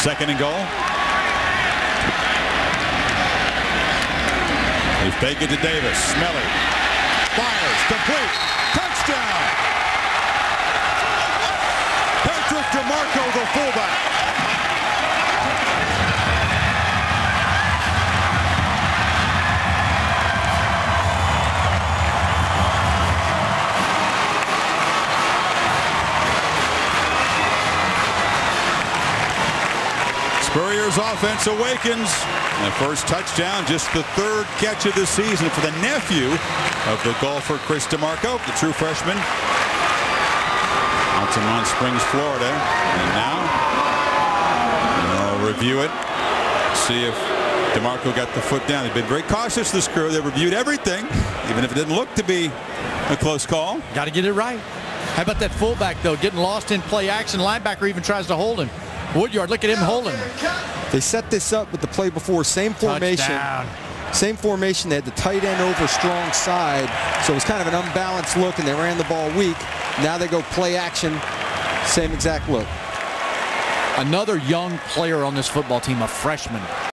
Second and goal. They fake it to Davis. Smelley fires complete. Touchdown. Patrick DiMarco, the fullback. Spurrier's offense awakens. The first touchdown, just the third catch of the season for the nephew of the golfer Chris DiMarco, the true freshman. Altamonte Springs, Florida. And now we'll review it. See if DiMarco got the foot down. They've been very cautious, this crew. They reviewed everything, even if it didn't look to be a close call. Got to get it right. How about that fullback, though, getting lost in play action? Linebacker even tries to hold him. Woodyard, look at him holding. They set this up with the play before, same formation. Touchdown. Same formation. They had the tight end over strong side, so it was kind of an unbalanced look, and they ran the ball weak. Now they go play action, same exact look. Another young player on this football team, a freshman.